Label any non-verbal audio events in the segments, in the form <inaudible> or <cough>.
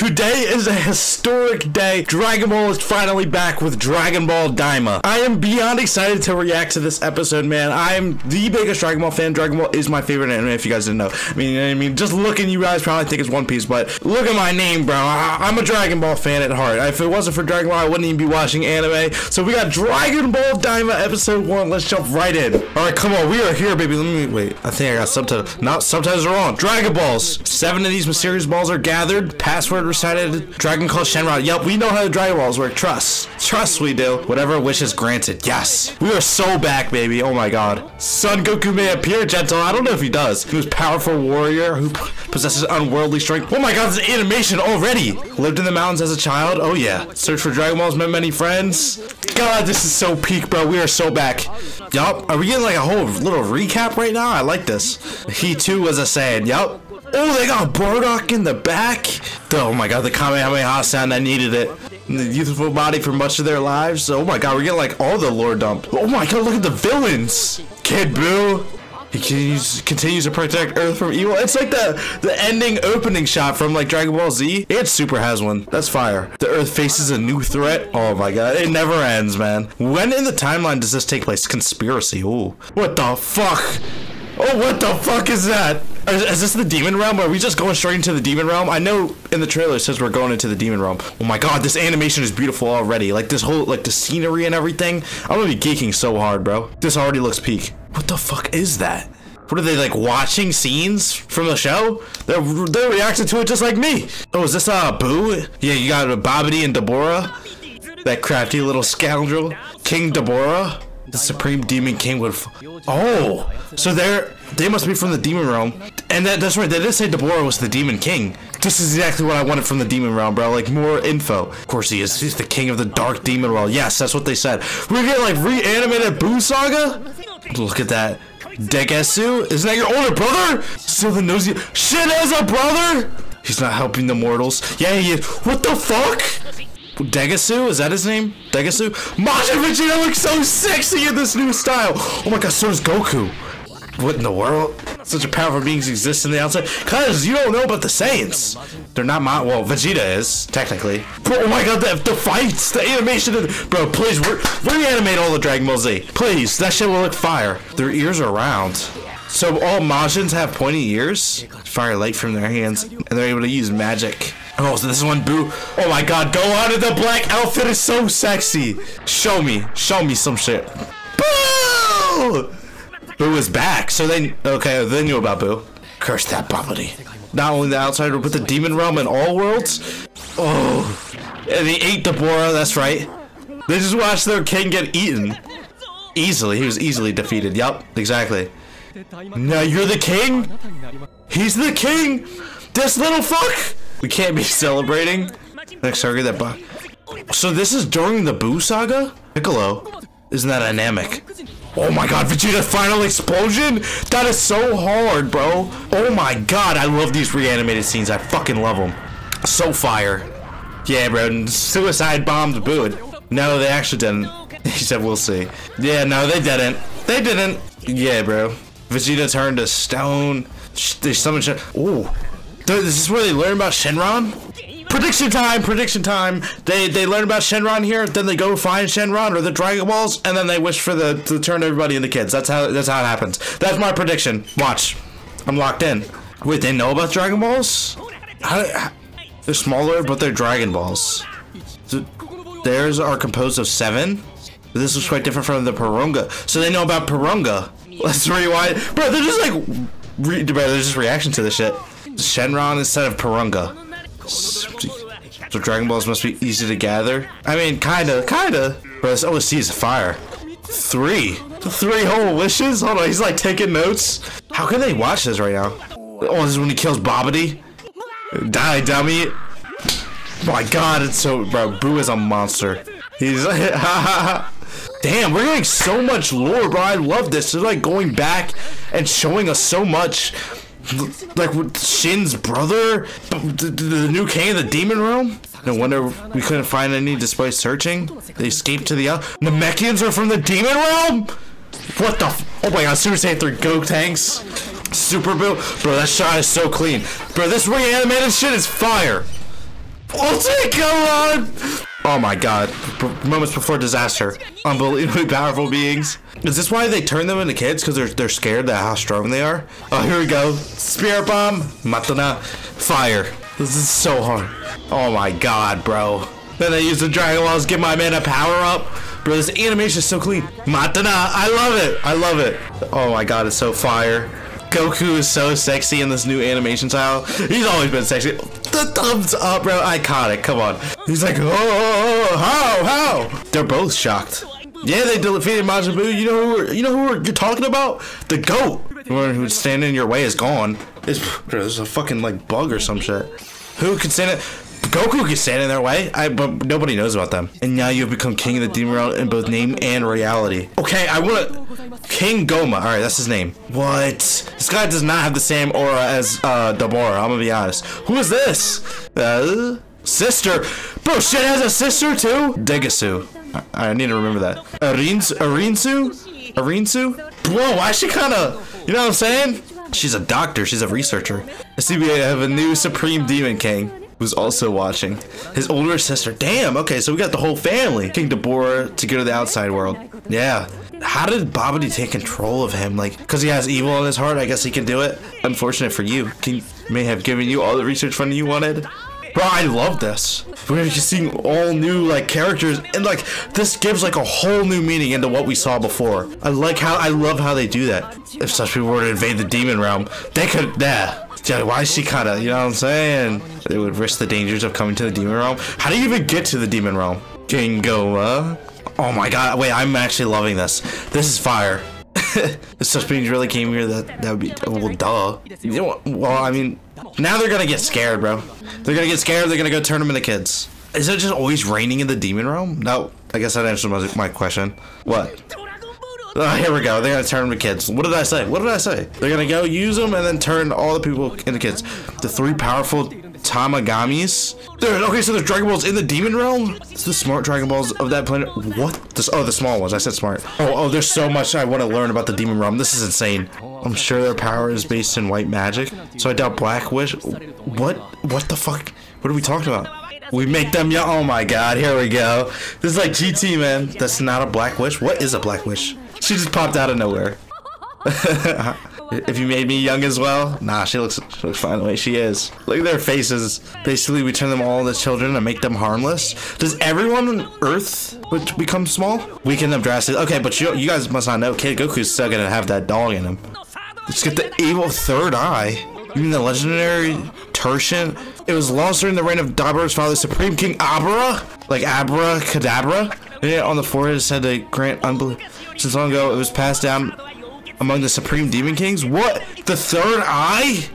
Today is a historic day. Dragon Ball is finally back with Dragon Ball Daima. I am beyond excited to react to this episode, man. I am the biggest Dragon Ball fan. Dragon Ball is my favorite anime, if you guys didn't know. I mean, I mean, just looking, you guys probably think it's One Piece, but look at my name, bro. I, I'm a Dragon Ball fan at heart. If it wasn't for Dragon Ball, I wouldn't even be watching anime. So we got Dragon Ball Daima episode one. Let's jump right in. All right, come on. We are here, baby. Let me wait. I think I got subtitles. Not subtitles are on. Dragon Balls. Seven of these mysterious balls are gathered. Password Dragon Call Shenron. Yep, we know how the Dragon Balls work. Trust. Trust we do. Whatever wish is granted. Yes. We are so back, baby. Oh my god. Son Goku may appear gentle. I don't know if he does. He was powerful warrior who possesses unworldly strength. Oh my god, this animation already. Lived in the mountains as a child. Oh yeah. Search for Dragon Balls, met many friends. God, this is so peak, bro. We are so back. Yup. Are we getting like a whole little recap right now? I like this. He too was a Saiyan. Yup. Oh, they got Bardock in the back. Oh my god, the Kamehameha sound, I needed it. The youthful body for much of their lives. Oh my god, we're getting like all the lore dump. Oh my god, look at the villains. Kid Buu. He continues, continues to protect Earth from evil. It's like the the ending opening shot from like Dragon Ball Z. And Super has one. That's fire. The Earth faces a new threat. Oh my god, it never ends, man. When in the timeline does this take place? Conspiracy. Ooh. What the fuck? Oh, what the fuck is that? Is, is this the demon realm? Are we just going straight into the demon realm? I know in the trailer it says we're going into the demon realm. Oh my god, this animation is beautiful already. Like this whole, like the scenery and everything. I'm gonna be geeking so hard, bro. This already looks peak. What the fuck is that? What are they like watching scenes from the show? They're they're reacting to it just like me. Oh, is this uh Buu? Yeah, you got Babidi and Dabura. That crafty little scoundrel, King Dabura. The Supreme Demon King would. oh, so they're they must be from the Demon Realm, and that, that's right. They did say Dabura was the Demon King. This is exactly what I wanted from the Demon Realm, bro. Like more info. Of course, he is. He's the king of the Dark Demon Realm. Yes, that's what they said. We're getting like reanimated Buu Saga. Look at that. Degesu, isn't that your older brother? Still the nosy shit as a brother. He's not helping the mortals. Yeah, he is. What the fuck? Degesu? Is that his name? Degesu? Majin Vegeta looks so sexy in this new style! Oh my god, so does Goku! What in the world? Such a powerful beings exist in the outside? Cause you don't know about the Saiyans! They're not my- well, Vegeta is, technically. Bro, oh my god, the, the fights! The animation of Bro, please, re reanimate all the Dragon Ball Z. Please, that shit will look fire. Their ears are round. So all Majins have pointy ears? Fire light from their hands, and they're able to use magic. Oh, so this is one Buu. Oh my god, go out of the black outfit is so sexy. Show me. Show me some shit. Buu! Buu is back. So they, okay, they knew about Buu. Curse that Babidi. Not only the outsider, but the demon realm and all worlds. Oh, and he ate Dabura, that's right. They just watched their king get eaten. Easily, he was easily defeated. Yup, exactly. Now you're the king? He's the king! This little fuck! We can't be celebrating. Next target that bot. So this is during the Buu saga? Piccolo. Isn't that dynamic? Oh my god, Vegeta final explosion? That is so hard, bro. Oh my god, I love these reanimated scenes. I fucking love them. So fire. Yeah, bro. Suicide bombed Buu. No, they actually didn't. <laughs> He said, we'll see. Yeah, no, they didn't. They didn't. Yeah, bro. Vegeta turned to stone. Summoned Shen. Ooh. Is this where they learn about Shenron? Prediction time! Prediction time! They they learn about Shenron here, then they go find Shenron or the Dragon Balls, and then they wish for the to turn everybody into kids. That's how that's how it happens. That's my prediction. Watch. I'm locked in. Wait, they know about Dragon Balls? How, how, they're smaller, but they're Dragon Balls. Theirs are composed of seven. This is quite different from the Porunga. So they know about Porunga. Let's rewind. Bro, they're just like, re bro, they're just reaction to this shit. Shenron instead of Porunga. So Dragon Balls must be easy to gather. I mean, kinda, kinda. But this OSC is fire. Three. Three whole wishes? Hold on, he's like taking notes. How can they watch this right now? Oh, this is when he kills Babidi? Die, dummy. My god, it's so, bro, Buu is a monster. He's like, <laughs> Damn, we're getting so much lore, bro. I love this. They're like going back and showing us so much. Like Shin's brother, the, the new king of the demon realm. No wonder we couldn't find any despite searching. They escaped to the other. Namekians are from the demon realm? What the? oh my god, Super Saiyan 3 Gotenks. Super Buu. Bro, that shot is so clean. Bro, this reanimated shit is fire. Ultimate, come on! Oh my god. Moments before disaster. Unbelievably powerful beings. Is this why they turn them into kids? Because they're, they're scared at how strong they are? Oh, here we go. Spirit Bomb. Matana. Fire. This is so hard. Oh my god, bro. Then they use the Dragon Balls, give my man a power up. Bro, this animation is so clean. Matana. I love it. I love it. Oh my god, it's so fire. Goku is so sexy in this new animation style. He's always been sexy. The thumbs up, bro. Iconic. Come on. He's like, oh, how, how? They're both shocked. Yeah, they defeated Majin Buu. You know who? You know who you're talking about? The goat. One who's standing in your way is gone. It's, bro, there's a fucking like bug or some shit. Who can stand it? Goku can stand in their way, I, but nobody knows about them. And now you've become king of the demon realm in both name and reality. Okay, I want King Gomah. All right, that's his name. What? This guy does not have the same aura as uh, Dabura. I'm gonna be honest. Who is this? Uh, sister. Bro, shit has a sister too. Degesu. I, I need to remember that. Arinsu. Arinsu. Arinsu. Whoa, why she kind of? You know what I'm saying? She's a doctor. She's a researcher. I see we have a new Supreme Demon King who's also watching. His older sister. Damn, okay, so we got the whole family. King Dabura to go to the outside world. Yeah. How did Babidi take control of him? Like, because he has evil in his heart, I guess he can do it. Unfortunate for you. King may have given you all the research funding you wanted. Bro, I love this. We're just seeing all new like characters, and like this gives like a whole new meaning into what we saw before. I like how I love how they do that. If such people were to invade the demon realm, they could. Yeah, why is she kind of, you know what I'm saying? They would risk the dangers of coming to the demon realm. How do you even get to the demon realm? Gingoa. Oh my god, wait, I'm actually loving this. This is fire. <laughs> if beings really came here, that that would be, oh, well, duh. You know? Well, I mean, now they're gonna get scared, bro. They're gonna get scared, they're gonna go turn them into kids. Is it just always raining in the demon realm? No, I guess that answers my, my question. What? <laughs> Oh, here we go. They're gonna turn them kids. What did I say? What did I say? They're gonna go use them and then turn all the people into kids. The three powerful Tamagamis. There, okay, so there's Dragon Balls in the Demon Realm. It's the smart Dragon Balls of that planet. What? This, oh, the small ones. I said smart. Oh, oh, there's so much I want to learn about the Demon Realm. This is insane. I'm sure their power is based in white magic. So I doubt Black Wish. What? What the fuck? What are we talking about? We make them young. Oh my god, here we go. This is like GT, man. That's not a Black Wish. What is a Black Wish? She just popped out of nowhere. <laughs> if you made me young as well, nah, she looks she looks fine the way she is. Look at their faces. Basically, we turn them all into children and make them harmless. Does everyone on Earth become small? Weaken them drastically. Okay, but you you guys must not know, Kid Goku's still gonna have that dog in him. Let's get the evil third eye. You mean the legendary Tertian? It was lost during the reign of Dabura's father, Supreme King Abra? Like Abra Cadabra? Yeah, on the forehead said to grant unbelief. Since long ago, it was passed down among the Supreme Demon Kings. What? The third eye?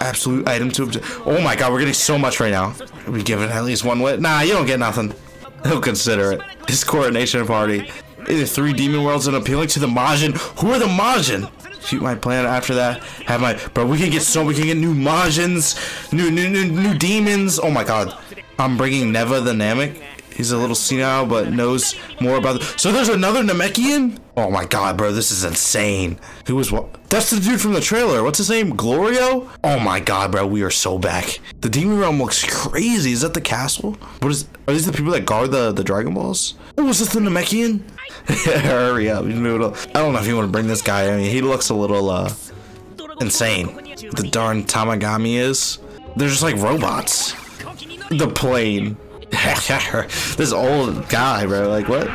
Absolute item to obtain. Oh my god, we're getting so much right now. We give it at least one wit? Nah, you don't get nothing. <laughs> He'll consider it. His coronation party. The three demon worlds and appealing to the Majin. Who are the Majin? Shoot my plan after that. Have my bro. We can get so we can get new Majins, new new new new demons. Oh my god. I'm bringing Neva the Namek He's a little senile, but knows more about. The- so there's another Namekian. Oh my god, bro, this is insane. Who was what? That's the dude from the trailer. What's his name? Glorio? Oh my god, bro, we are so back. The Demon Realm looks crazy. Is that the castle? What is? Are these the people that guard the the Dragon Balls? Oh, is this the Namekian? <laughs> Hurry up, Noodle. I don't know if you want to bring this guy. I mean, he looks a little uh insane. The darn Tamagami is. They're just like robots. The plane. <laughs> this old guy, bro. Like, what?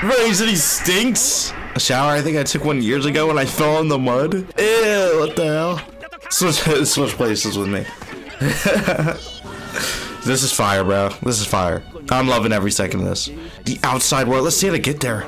Bro, he said he stinks. A shower I think I took one years ago when I fell in the mud. Ew, what the hell? Switch, <laughs> switch places with me. This is fire, bro. This is fire. I'm loving every second of this. The outside world. Let's see how to get there.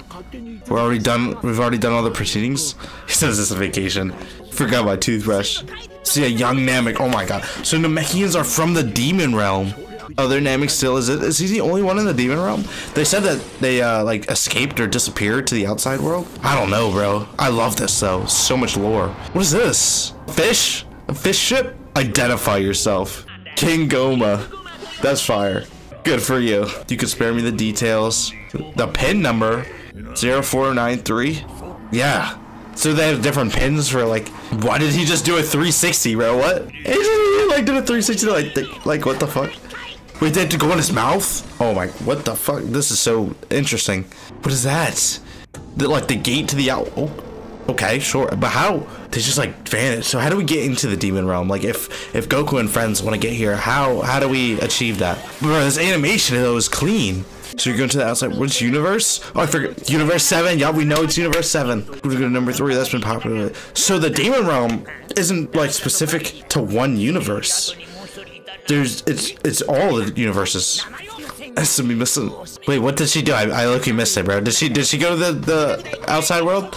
We're already done. We've already done all the proceedings. <laughs> He says this is a vacation. Forgot my toothbrush. See a young Namek. Oh my god. So Namekians are from the demon realm. Other Namek still is it? Is he the only one in the demon realm? They said that they uh like escaped or disappeared to the outside world. I don't know, bro. I love this though. So much lore. What is this? Fish? A fish ship? Identify yourself. King Gomah. That's fire. Good for you. You could spare me the details. The pin number 0493. Yeah. So they have different pins for like. Why did he just do a 360, bro? What? He just like did a 360 like like what the fuck? Wait, they have to go in his mouth? Oh my, what the fuck? This is so interesting. What is that? The, like the gate to the out. Oh, okay, sure. But how? They just like vanish. So how do we get into the demon realm? Like if if Goku and friends want to get here, how how do we achieve that? Bro, this animation though is clean. So you're going to the outside. Which universe? Oh, I forget. Universe 7. Yeah, we know it's Universe 7. We're going to number 3. That's been popular. So the Demon Realm isn't, like, specific to one universe. There's, it's, it's all the universes. That's be missing. Wait, what did she do? I, I look, you missed it, bro. Did she, did she go to the, the outside world?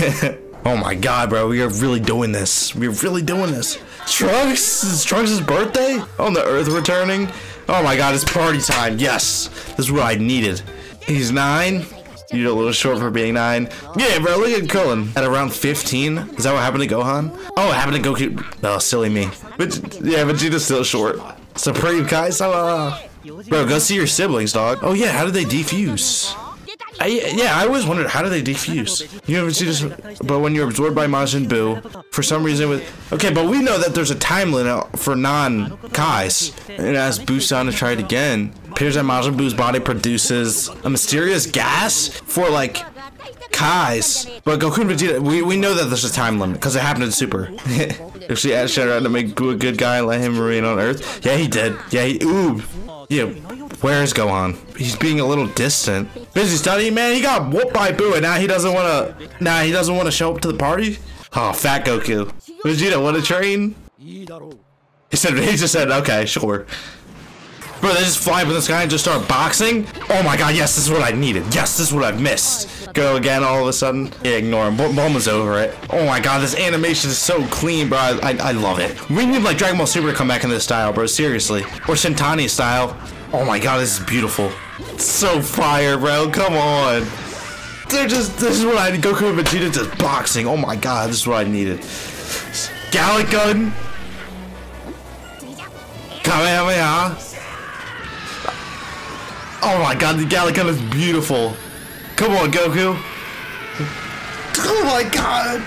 <laughs> oh my god, bro. We are really doing this. We're really doing this. Trunks? It's Trunks' birthday? On the Earth returning? Oh my god, it's party time. Yes. This is what I needed. He's nine. You're a little short for being nine. Yeah, bro, look at Cullen. At around 15? Is that what happened to Gohan? Oh, it happened to Goku. Oh, silly me. But yeah, Vegeta's still short. Supreme Kai Sama. Bro, go see your siblings, dog. Oh yeah, how did they defuse? I, yeah, I always wondered how do they defuse? You haven't seen this, but when you're absorbed by Majin Buu, for some reason with okay, but we know that there's a time limit for non-Kais, and as Busan to try it again, appears that Majin Buu's body produces a mysterious gas for like Kais, but Goku and Vegeta, we, we know that there's a time limit because it happened in Super. <laughs> if she asked Shenron to make Buu a good guy and let him remain on Earth, yeah, he did. Yeah, he ooh, yeah. Where's Gohan? He's being a little distant. Busy studying, man. He got whooped by Buu, and now he doesn't want to. Now he doesn't want to show up to the party. Oh, fat Goku. Vegeta, want to train? He said. He just said, okay, sure. Bro, they just fly up in the sky and just start boxing? Oh my god, yes, this is what I needed. Yes, this is what I've missed. Go again all of a sudden. Yeah, ignore him. Bulma's over it. Oh my god, this animation is so clean, bro. I, I love it. We need like Dragon Ball Super to come back in this style, bro. Seriously. Or Shintani style. Oh my god, this is beautiful. It's so fire, bro. Come on. They're just, this is what I, Goku and Vegeta just boxing. Oh my god, this is what I needed. Galick Gun. Kamehameha. Oh my god, the Galick Gun is beautiful. Come on, Goku. Oh my god.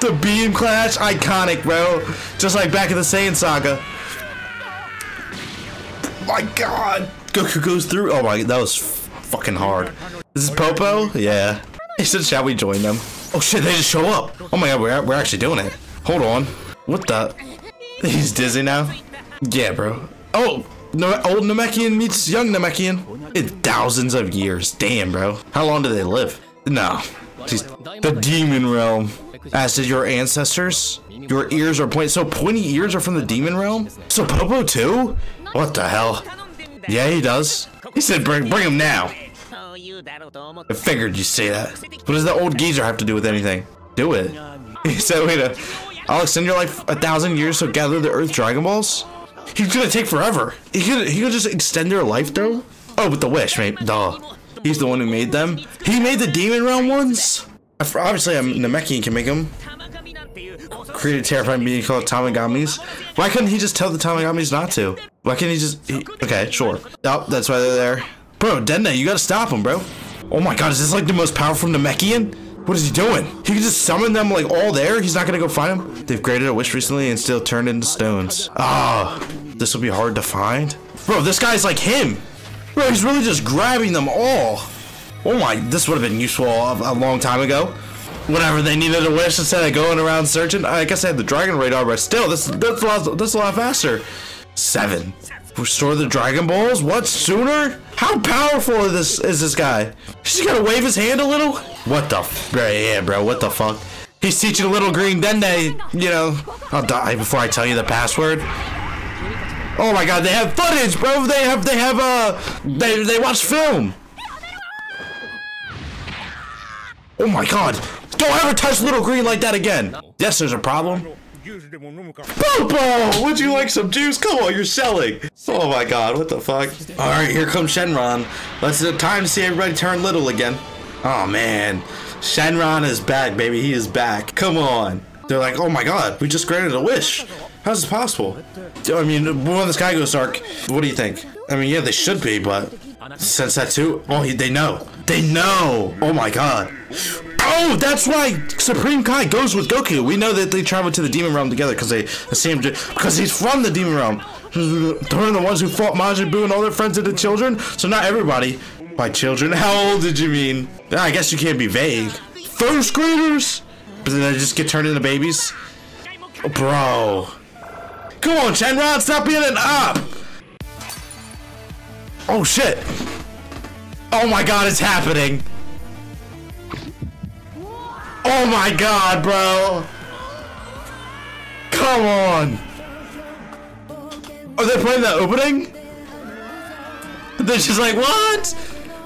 The beam clash, iconic, bro. Just like back in the Saiyan saga. My god. Goku goes through. Oh my, god, that was fucking hard. This is Popo? Yeah. <laughs> He said, shall we join them? Oh shit, they just show up. Oh my god, we're, we're actually doing it. Hold on. What the? <laughs> He's dizzy now? Yeah, bro. Oh, old Namekian meets young Namekian. In thousands of years. Damn, bro. How long do they live? No. The demon realm. As did your ancestors? Your ears are pointy. So pointy ears are from the demon realm? So Popo too? What the hell? Yeah, he does. He said bring, bring him now. I figured you'd say that. What does the old geezer have to do with anything? Do it. <laughs> He said, wait a... I'll extend your life a thousand years, so gather the Earth Dragon Balls? He's gonna take forever. He could, he could just extend their life, though? Oh, with the wish, mate. Duh. He's the one who made them. He made the Demon Realm ones? Obviously, I'm Namekian can make them. Created terrifying being called Tamagamis. Why couldn't he just tell the Tamagamis not to? Why can't he just... He, okay, sure. Oh, that's why they're there. Bro, Dende, you gotta stop him, bro. Oh my god, is this like the most powerful Namekian? What is he doing? He can just summon them like all there? He's not gonna go find them? They've graded a wish recently and still turned into stones. Ah, oh, this will be hard to find. Bro, this guy's like him. Bro, he's really just grabbing them all. Oh my, this would have been useful a, a long time ago. Whenever they needed a wish instead of going around searching. I guess I had the dragon radar, but still, this that's a lot, that's a lot faster. Seven. Restore the Dragon Balls? What, sooner? How powerful is this is this guy? He's gotta wave his hand a little? What the f- yeah, bro, what the fuck? He's teaching a little green Dende, you know. I'll die before I tell you the password. Oh my god, they have footage, bro! They have, they have, uh, they, they watch film! Oh my god! Don't ever touch little green like that again! Yes, there's a problem. Popo! Would you like some juice? Come on, you're selling! Oh my god, what the fuck? Alright, here comes Shenron. Let's uh, time to see everybody turn little again. Oh man. Shenron is back, baby. He is back. Come on. They're like, oh my god, we just granted a wish. How's this possible? I mean, when the sky goes dark, what do you think? I mean, yeah, they should be, but since that too, oh, they know. They know. Oh my god. Oh, that's why Supreme Kai goes with Goku. We know that they travel to the Demon Realm together because they see him because he's from the Demon Realm. They're the ones who fought Majin Buu and all their friends into children? So not everybody. By children? How old did you mean? I guess you can't be vague. First graders? But then they just get turned into babies? Bro. Come on, Shenron, stop being an up! Oh shit! Oh my god, it's happening! Oh my god, bro! Come on! Are they playing that opening? They're just like, what?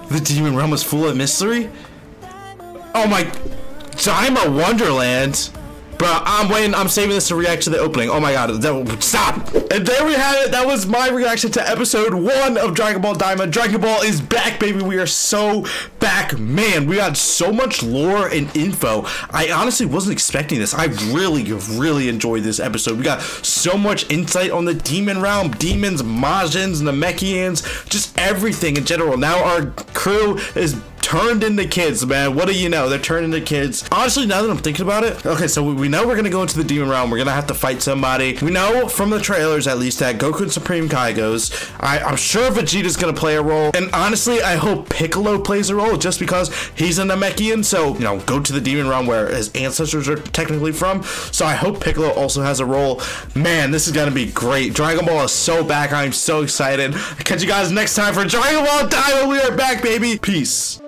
The demon realm is full of mystery? Oh my... Daima Wonderland? Bro, I'm waiting. I'm saving this to react to the opening. Oh my god. That, stop. And there we have it. That was my reaction to episode one of Dragon Ball Daima. Dragon Ball is back, baby. We are so back. Man, we got so much lore and info. I honestly wasn't expecting this. I really, really enjoyed this episode. We got so much insight on the demon realm, demons, Majins, the Namekians, just everything in general. Now our crew is turned into kids, man. What do you know? They're turned into kids. Honestly, now that I'm thinking about it, okay, so we know we're gonna go into the demon realm. We're gonna have to fight somebody. We know from the trailers, at least, that Goku and Supreme Kai goes. I, I'm sure Vegeta's gonna play a role, and honestly, I hope Piccolo plays a role just because he's a Namekian. So you know, go to the demon realm where his ancestors are technically from. So I hope Piccolo also has a role. Man, this is gonna be great. Dragon Ball is so back. I'm so excited. Catch you guys next time for Dragon Ball Daima. We are back, baby. Peace.